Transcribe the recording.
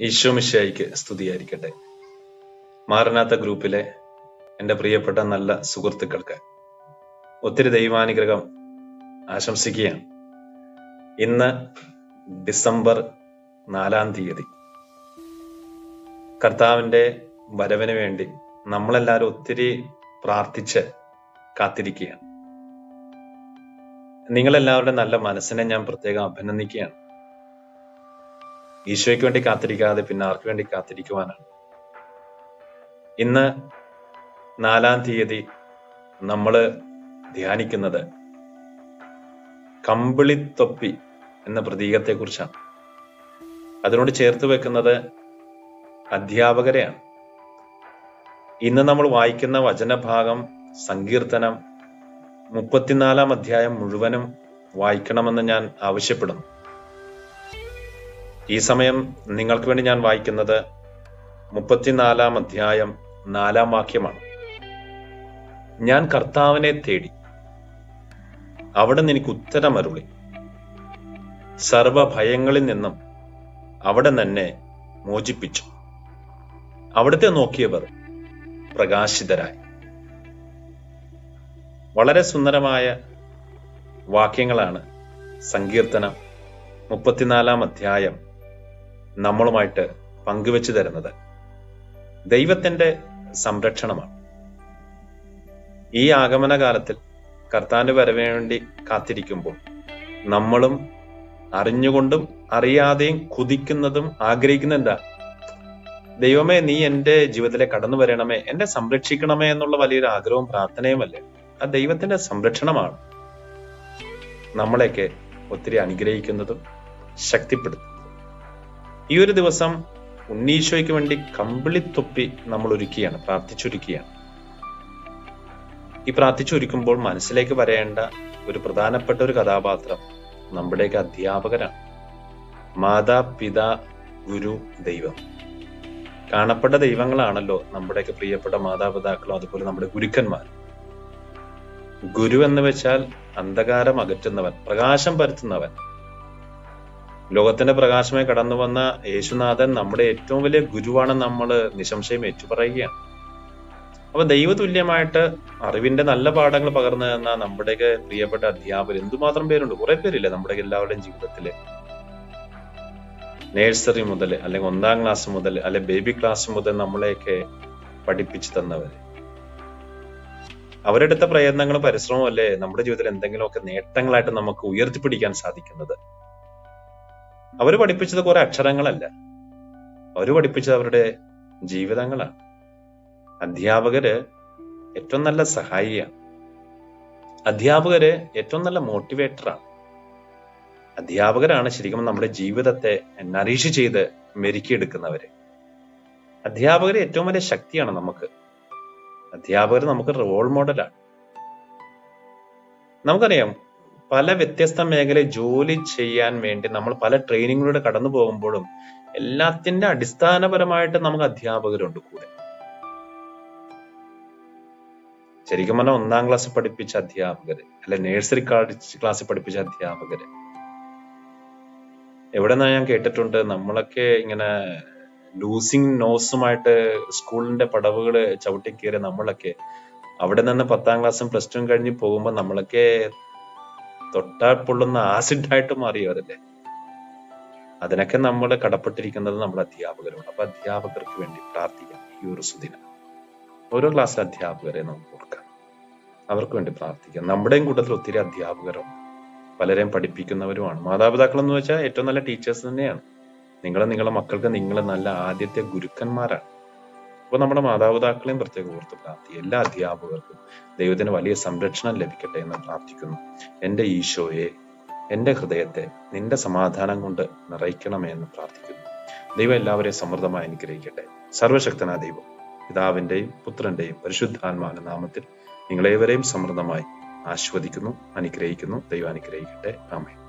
ഈശോമിശായിക്ക് സ്തുതിയായിരിക്കട്ടെ. മാറനാത്ത ഗ്രൂപ്പിലെ എന്റെ പ്രിയപ്പെട്ട നല്ല സുഹൃത്തുക്കൾക്ക് ഒത്തിരി ദൈവാനുഗ്രഹം ആശംസിക്കുകയാണ്. ഇന്ന് ഡിസംബർ നാലാം തീയതി. കർത്താവിന്റെ വരവിന് വേണ്ടി നമ്മളെല്ലാവരും ഒത്തിരി പ്രാർത്ഥിച്ച് കാത്തിരിക്കുകയാണ്. നിങ്ങളെല്ലാവരുടെ നല്ല മനസ്സിനെ ഞാൻ പ്രത്യേകം അഭിനന്ദിക്കുകയാണ്. ഈശോയ്ക്ക് വേണ്ടി കാത്തിരിക്കാതെ പിന്നെ ആർക്ക് വേണ്ടി കാത്തിരിക്കുവാനാണ്? ഇന്ന് നാലാം തീയതി നമ്മൾ ധ്യാനിക്കുന്നത് കമ്പിളിത്തൊപ്പി എന്ന പ്രതീകത്തെ കുറിച്ചാണ് അതിനോട് ചേർത്ത് വെക്കുന്നത് അധ്യാപകരെയാണ്. ഇന്ന് നമ്മൾ വായിക്കുന്ന വചനഭാഗം സങ്കീർത്തനം മുപ്പത്തിനാലാം അധ്യായം മുഴുവനും വായിക്കണമെന്ന് ഞാൻ ആവശ്യപ്പെടുന്നു. ഈ സമയം നിങ്ങൾക്ക് വേണ്ടി ഞാൻ വായിക്കുന്നത് മുപ്പത്തിനാലാം അധ്യായം നാലാം വാക്യമാണ്. ഞാൻ കർത്താവിനെ തേടി അവിടെ നിന്ന് എനിക്ക് ഉത്തരമരുളി സർവഭയങ്ങളിൽ നിന്നും അവിടെ തന്നെ മോചിപ്പിച്ചു. അവിടുത്തെ നോക്കിയവർ പ്രകാശിതരായി. വളരെ സുന്ദരമായ വാക്യങ്ങളാണ് സങ്കീർത്തനം മുപ്പത്തിനാലാം അധ്യായം നമ്മളുമായിട്ട് പങ്കുവെച്ചു തരുന്നത് ദൈവത്തിന്റെ സംരക്ഷണമാണ്. ഈ ആഗമന കാലത്തിൽ കർത്താന്റെ വരവേണ്ടി കാത്തിരിക്കുമ്പോൾ നമ്മളും അറിഞ്ഞുകൊണ്ടും അറിയാതെയും കുതിക്കുന്നതും ആഗ്രഹിക്കുന്ന എന്താ? ദൈവമേ നീ എന്റെ ജീവിതത്തിലെ കടന്നു വരണമേ എന്നെ സംരക്ഷിക്കണമേ എന്നുള്ള വലിയൊരു ആഗ്രഹവും പ്രാർത്ഥനയുമല്ലേ ആ ദൈവത്തിന്റെ സംരക്ഷണമാണ്. നമ്മളെയൊക്കെ ഒത്തിരി അനുഗ്രഹിക്കുന്നതും ശക്തിപ്പെടുത്തുന്നതും ഈ ഒരു ദിവസം ഉണ്ണീശോയ്ക്ക് വേണ്ടി കമ്പിളിത്തൊപ്പി നമ്മൾ ഒരുക്കുകയാണ് പ്രാർത്ഥിച്ചൊരുക്കുകയാണ്. ഈ പ്രാർത്ഥിച്ചൊരുക്കുമ്പോൾ മനസ്സിലേക്ക് വരേണ്ട ഒരു പ്രധാനപ്പെട്ട ഒരു കഥാപാത്രം നമ്മുടെയൊക്കെ അധ്യാപകരാണ്. മാതാ പിതാ ഗുരു ദൈവം. കാണപ്പെട്ട ദൈവങ്ങളാണല്ലോ നമ്മുടെയൊക്കെ പ്രിയപ്പെട്ട മാതാപിതാക്കളും അതുപോലെ നമ്മുടെ ഗുരുക്കന്മാർ ഗുരു എന്ന് വെച്ചാൽ അന്ധകാരം അകറ്റുന്നവൻ പ്രകാശം പരത്തുന്നവൻ. ലോകത്തിന്റെ പ്രകാശമായി കടന്നു വന്ന യേശുനാഥൻ നമ്മുടെ ഏറ്റവും വലിയ ഗുരുവാണെന്ന് നമ്മൾ നിശംശയം ഏറ്റുപറയുകയാണ്. അപ്പൊ ദൈവതുല്യമായിട്ട് അറിവിന്റെ നല്ല പാഠങ്ങൾ പകർന്നു തന്ന നമ്മുടെയൊക്കെ പ്രിയപ്പെട്ട അധ്യാപകർ എന്തുമാത്രം പേരുണ്ട്? കുറെ പേരില്ലേ നമ്മുടെ എല്ലാവരുടെയും ജീവിതത്തിൽ? നേഴ്സറി മുതൽ അല്ലെങ്കിൽ ഒന്നാം ക്ലാസ് മുതൽ അല്ലെ ബേബി ക്ലാസ് മുതൽ നമ്മളെയൊക്കെ പഠിപ്പിച്ചു തന്നവര്. അവരെടുത്ത പ്രയത്നങ്ങളും പരിശ്രമവും അല്ലേ നമ്മുടെ ജീവിതത്തിൽ എന്തെങ്കിലുമൊക്കെ നേട്ടങ്ങളായിട്ട് നമുക്ക് ഉയർത്തിപ്പിടിക്കാൻ സാധിക്കുന്നത്? അവർ പഠിപ്പിച്ചത് കുറെ അക്ഷരങ്ങളല്ല. അവർ പഠിപ്പിച്ചത് അവരുടെ ജീവിതങ്ങളാണ്. അധ്യാപകര് ഏറ്റവും നല്ല സഹായിയാണ്. അധ്യാപകര് ഏറ്റവും നല്ല മോട്ടിവേറ്ററാണ്. അധ്യാപകരാണ് ശരിക്കും നമ്മുടെ ജീവിതത്തെ നറീഷ് ചെയ്ത് മെരുക്കിയെടുക്കുന്നവര്. അധ്യാപകർ ഏറ്റവും വലിയ ശക്തിയാണ് നമുക്ക്. അധ്യാപകർ നമുക്ക് റോൾ മോഡലാണ് നമുക്കറിയാം പല വ്യത്യസ്ത മേഖലയിൽ ജോലി ചെയ്യാൻ വേണ്ടി നമ്മൾ പല ട്രെയിനിങ്ങിലൂടെ കടന്നു പോകുമ്പോഴും എല്ലാത്തിന്റെ അടിസ്ഥാനപരമായിട്ട് നമുക്ക് അധ്യാപകരുണ്ട് കൂടെ. ശരിക്കും പറഞ്ഞാൽ ഒന്നാം ക്ലാസ് പഠിപ്പിച്ച അധ്യാപകര് അല്ലെ നഴ്സറി ക്ലാസ് പഠിപ്പിച്ച അധ്യാപകര്. എവിടെ നിന്നാ ഞാൻ കേട്ടിട്ടുണ്ട് നമ്മളൊക്കെ ഇങ്ങനെ ലൂസിങ് നോസുമായിട്ട് സ്കൂളിന്റെ പടവുകൾ ചവിട്ടി കയറിയ നമ്മളൊക്കെ അവിടെ നിന്ന് പത്താം ക്ലാസ്സും പ്ലസ് ടുവും കഴിഞ്ഞ് പോകുമ്പോൾ നമ്മളൊക്കെ തൊട്ടാൽ പൊള്ളുന്ന ആസിഡായിട്ട് മാറിയവരല്ലേ അതിനൊക്കെ നമ്മൾ കടപ്പെട്ടിരിക്കുന്നത് നമ്മുടെ അധ്യാപകരോട്. അപ്പൊ അധ്യാപകർക്ക് വേണ്ടി പ്രാർത്ഥിക്കാം. ഈ ഒരു സുദിനം. ഓരോ ക്ലാസ് അധ്യാപകരെ നമുക്ക് ഓർക്കാം. അവർക്ക് വേണ്ടി പ്രാർത്ഥിക്കാം. നമ്മുടെയും കൂട്ടത്തിൽ ഒത്തിരി അധ്യാപകരുണ്ട് പലരെയും പഠിപ്പിക്കുന്നവരുമാണ്. മാതാപിതാക്കൾ എന്ന് വെച്ചാൽ ഏറ്റവും നല്ല ടീച്ചേഴ്സ് തന്നെയാണ്. നിങ്ങൾ നിങ്ങളുടെ മക്കൾക്ക് നിങ്ങൾ നല്ല ആദ്യത്തെ ഗുരുക്കന്മാരാണ്. അപ്പൊ നമ്മുടെ മാതാപിതാക്കളെയും പ്രത്യേകം ഓർത്ത് പ്രാർത്ഥി എല്ലാ അധ്യാപകർക്കും ദൈവത്തിന് വലിയ സംരക്ഷണം ലഭിക്കട്ടെ എന്ന് പ്രാർത്ഥിക്കുന്നു. എന്റെ ഈശോയെ എന്റെ ഹൃദയത്തെ നിന്റെ സമാധാനം കൊണ്ട് നിറയ്ക്കണമേ എന്ന് പ്രാർത്ഥിക്കുന്നു. ദൈവം എല്ലാവരെയും സമൃദ്ധമായി അനുഗ്രഹിക്കട്ടെ. സർവശക്തനാ ദൈവം പിതാവിന്റെയും പുത്രന്റെയും പരിശുദ്ധാത്മാവിന്റെ നാമത്തിൽ നിങ്ങളേവരെയും സമൃദ്ധമായി ആസ്വദിക്കുന്നു അനുഗ്രഹിക്കുന്നു. ദൈവം അനുഗ്രഹിക്കട്ടെ. ആമേ